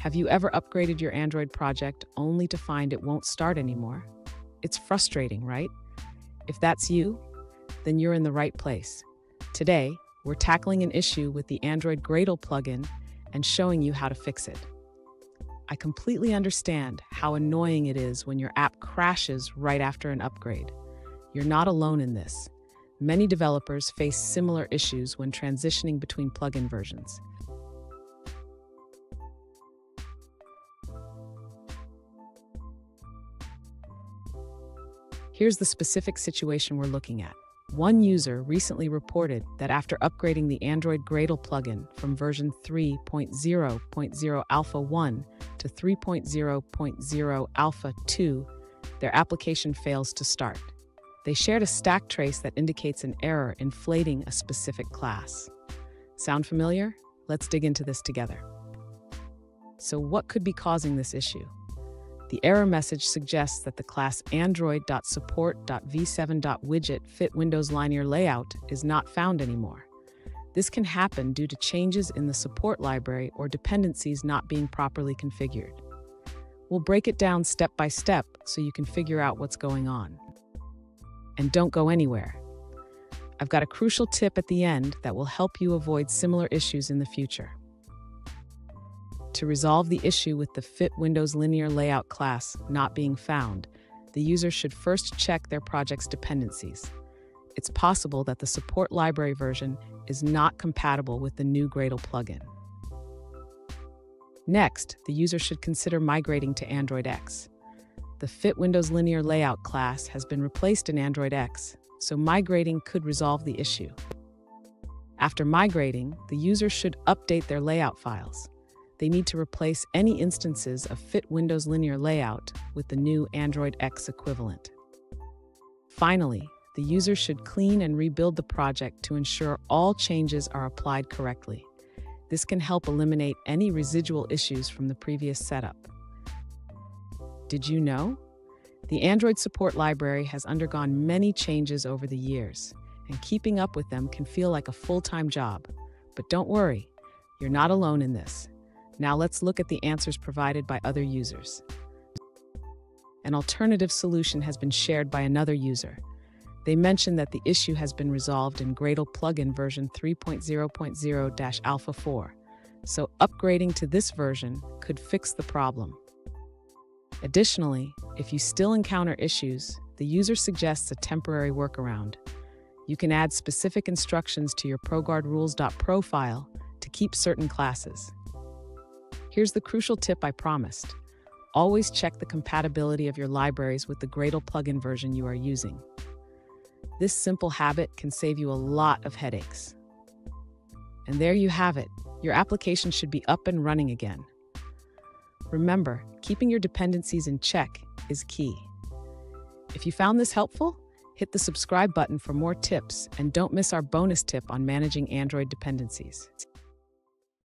Have you ever upgraded your Android project only to find it won't start anymore? It's frustrating, right? If that's you, then you're in the right place. Today, we're tackling an issue with the Android Gradle plugin and showing you how to fix it. I completely understand how annoying it is when your app crashes right after an upgrade. You're not alone in this. Many developers face similar issues when transitioning between plugin versions. Here's the specific situation we're looking at. One user recently reported that after upgrading the Android Gradle plugin from version 3.0.0 Alpha 1 to 3.0.0 Alpha 2, their application fails to start. They shared a stack trace that indicates an error inflating a specific class. Sound familiar? Let's dig into this together. So, what could be causing this issue? The error message suggests that the class android.support.v7.widget fit Windows linear layout is not found anymore. This can happen due to changes in the support library or dependencies not being properly configured. We'll break it down step by step so you can figure out what's going on. And don't go anywhere. I've got a crucial tip at the end that will help you avoid similar issues in the future. To resolve the issue with the Fit Windows Linear Layout class not being found, the user should first check their project's dependencies. It's possible that the support library version is not compatible with the new Gradle plugin. Next, the user should consider migrating to Android X. The Fit Windows Linear Layout class has been replaced in Android X, so migrating could resolve the issue. After migrating, the user should update their layout files they need to replace any instances of Fit Windows Linear Layout with the new Android X equivalent. Finally, the user should clean and rebuild the project to ensure all changes are applied correctly. This can help eliminate any residual issues from the previous setup. Did you know? The Android support library has undergone many changes over the years, and keeping up with them can feel like a full time job. But don't worry, you're not alone in this. Now let's look at the answers provided by other users. An alternative solution has been shared by another user. They mention that the issue has been resolved in Gradle plugin version 3.0.0 Alpha 4, so upgrading to this version could fix the problem. Additionally, if you still encounter issues, the user suggests a temporary workaround. You can add specific instructions to your ProGuard rules.pro file to keep certain classes. Here's the crucial tip I promised. Always check the compatibility of your libraries with the Gradle plugin version you are using. This simple habit can save you a lot of headaches. And there you have it. Your application should be up and running again. Remember, keeping your dependencies in check is key. If you found this helpful, hit the subscribe button for more tips and don't miss our bonus tip on managing Android dependencies.